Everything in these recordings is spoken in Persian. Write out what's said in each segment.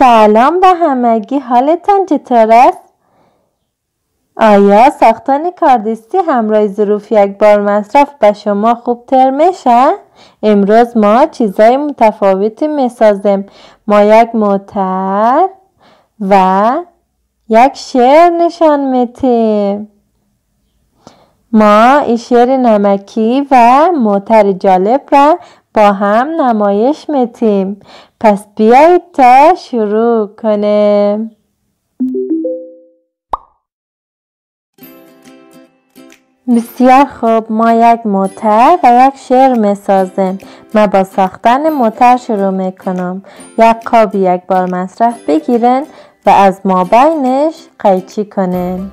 سلام به همگی حالتان چطور است؟ آیا ساختن کاردستی همراه ظروف یک بار مصرف به شما خوب تر میشه؟ امروز ما چیزای متفاوتی می‌سازیم ما یک موتر و یک شعر نشان میتیم ما این شعر نمکی و موتر جالب را با هم نمایش میتیم پس بیایید تا شروع کنیم. بسیار خوب ما یک موتر و یک شعر می سازیم من با ساختن موتر شروع می کنم یک قاب یک بار مصرف بگیرن و از مابینش قیچی کنین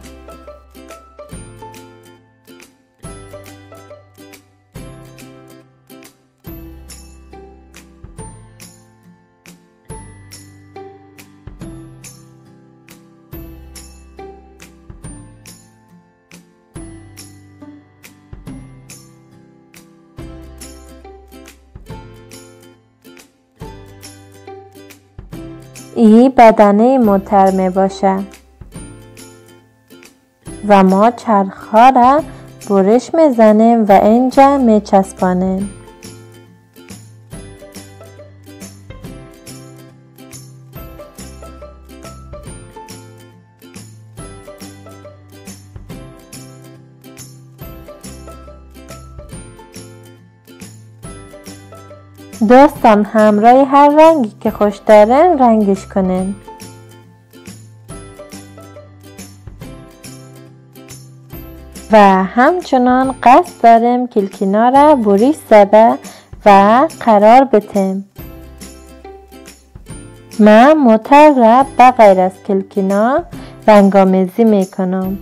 ای بدنه می باشه. و ما چرخها را برش می‌زنیم و اینجا می دوستان همراه هر رنگی که خوش دارن رنگش کنین و همچنان قصد داریم کلکینا را بریش زده و قرار بتیم من موتر را بغیر از کلکینا رنگامیزی می‌کنم.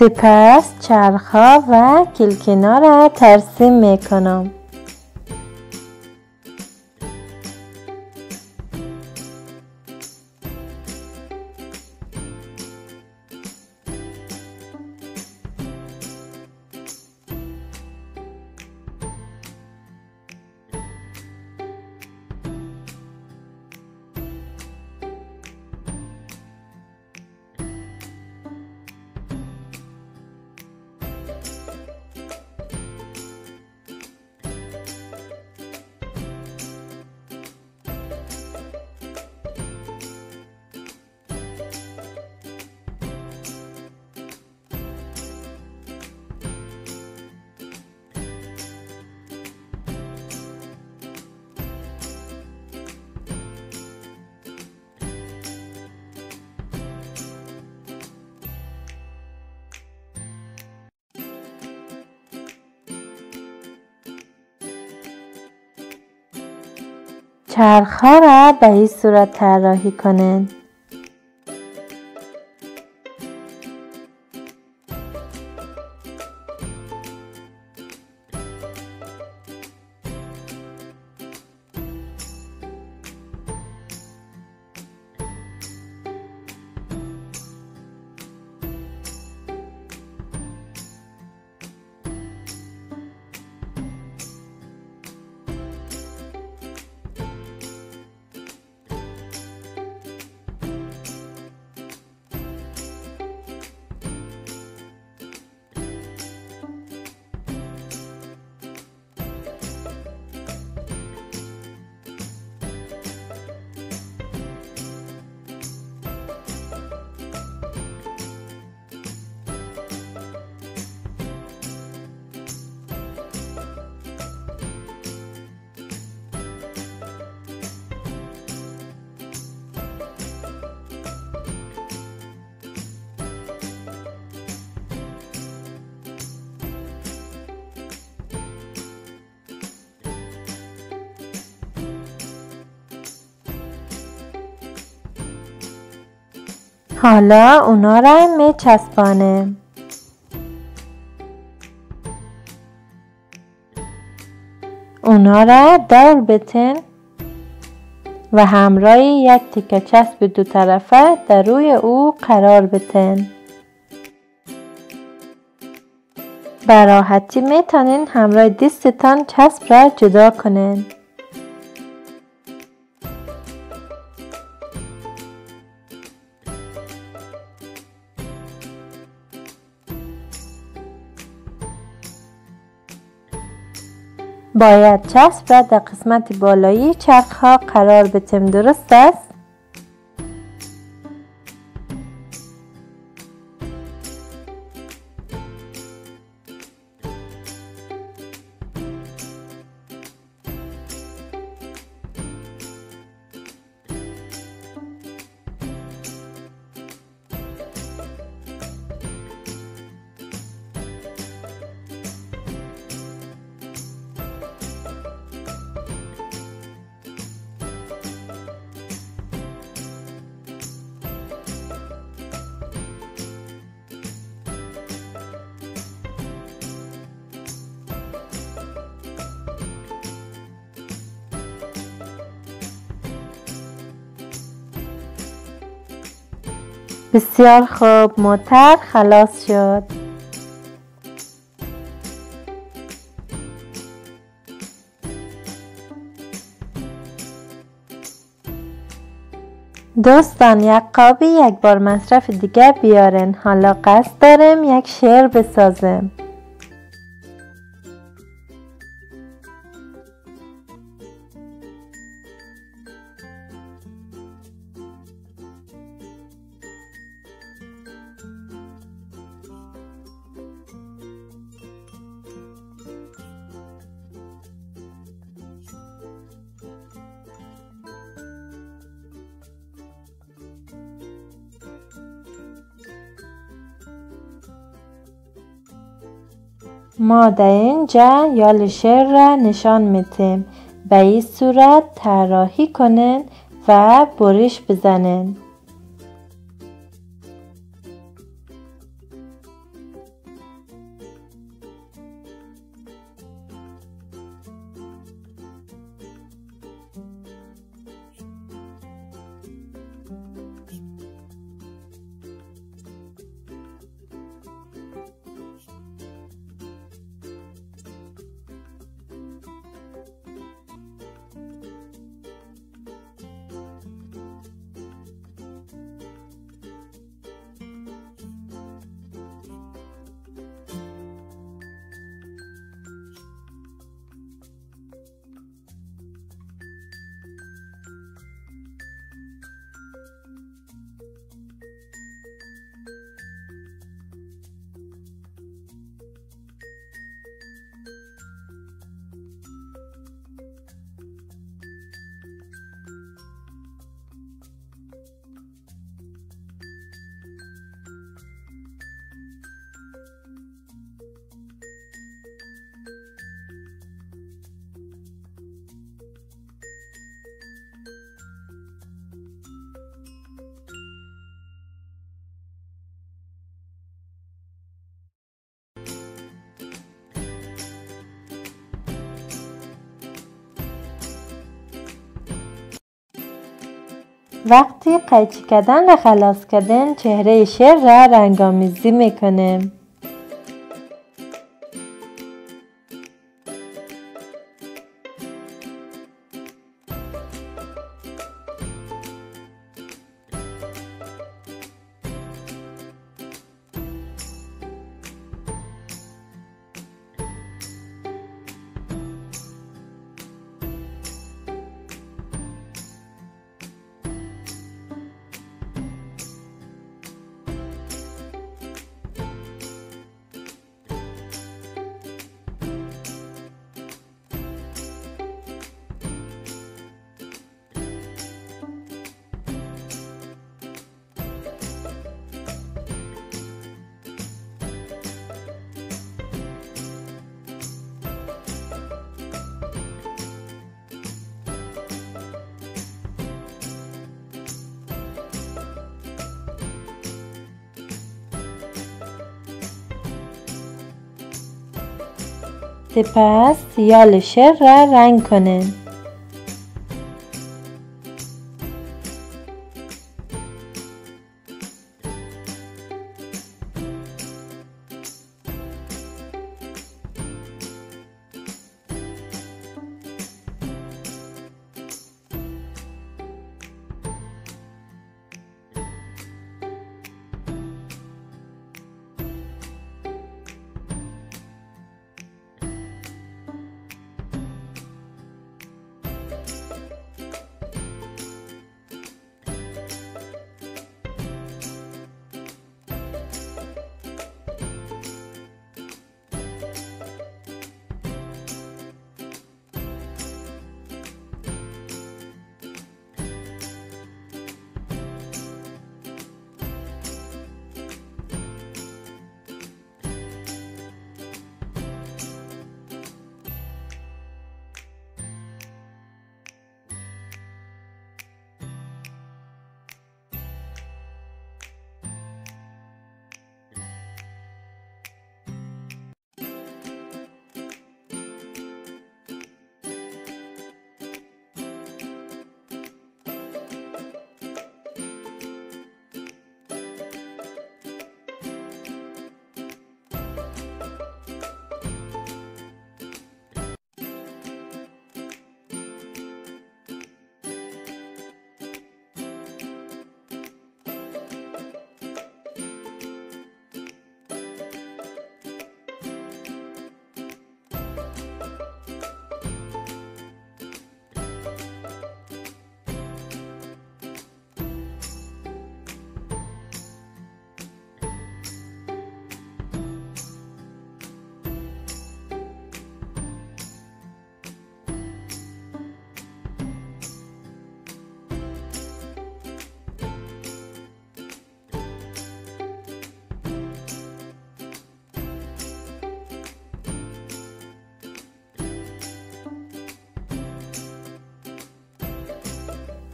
سپس چرخها و کلکنا را ترسیم می کنم چرخها را به این صورت طراحی کنند. حالا اونا را می چسبانم اونا را دور بتن و همراه یک تیکه چسب دو طرفه در روی او قرار بتن. براحتی می‌تونین همراه دستتان چسب را جدا کنین. باید چسب را در قسمت بالایی چرخ قرار بدیم درست است؟ بسیار خوب موتر خلاص شد. دوستان یک قابی یک بار مصرف دیگه بیارن حالا قصد دارم یک شعر بسازم. ما در اینجا یال شعر را نشان میتیم به این صورت طراحی کنین و بریش بزنین. وقتی قیچی کردن را خلاص کردن چهره شیر را رنگامیزی می‌کنیم سپس یال شعر را رنگ کنیم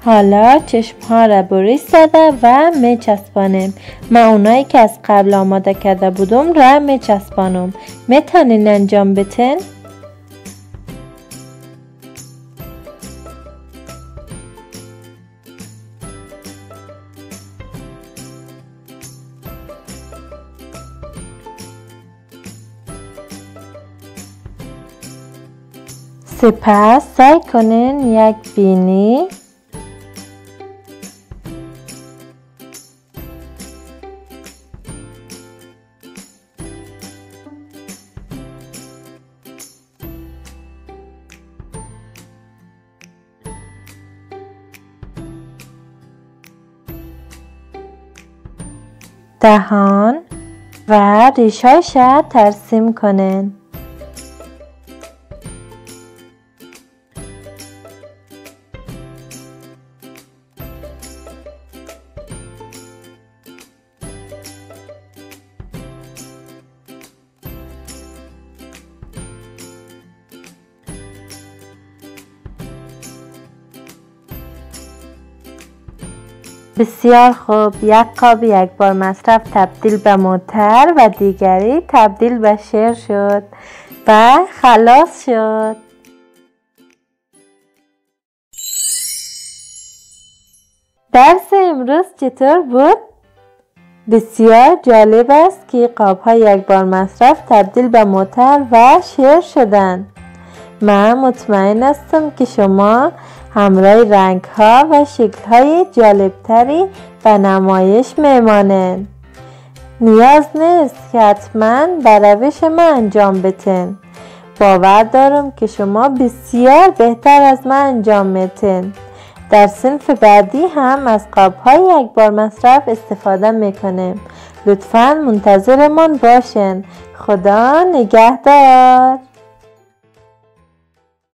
حالا چشم ها را بریش زده و می چسبانیم من اونایی که از قبل آماده کرده بودم را می چسبانم می‌تونین انجام بتین سپس سعی کنین یک بینی دهان و ریشهاش ترسیم کنین بسیار خوب یک قاب یک بار مصرف تبدیل به موتر و دیگری تبدیل به شیر شد و خلاص شد درس امروز چطور بود؟ بسیار جالب است که قاب های یک بار مصرف تبدیل به موتر و شعر شدند. من مطمئن هستم که شما همراه رنگ ها و شکل های جالبتری به نمایش میمانند. نیاز نیست که حتما به روش من انجام بتین. باور دارم که شما بسیار بهتر از من انجام میتین. در صنف بعدی هم از قاب های یک بار مصرف استفاده می‌کنیم لطفا منتظرمان باشین خدا نگهدار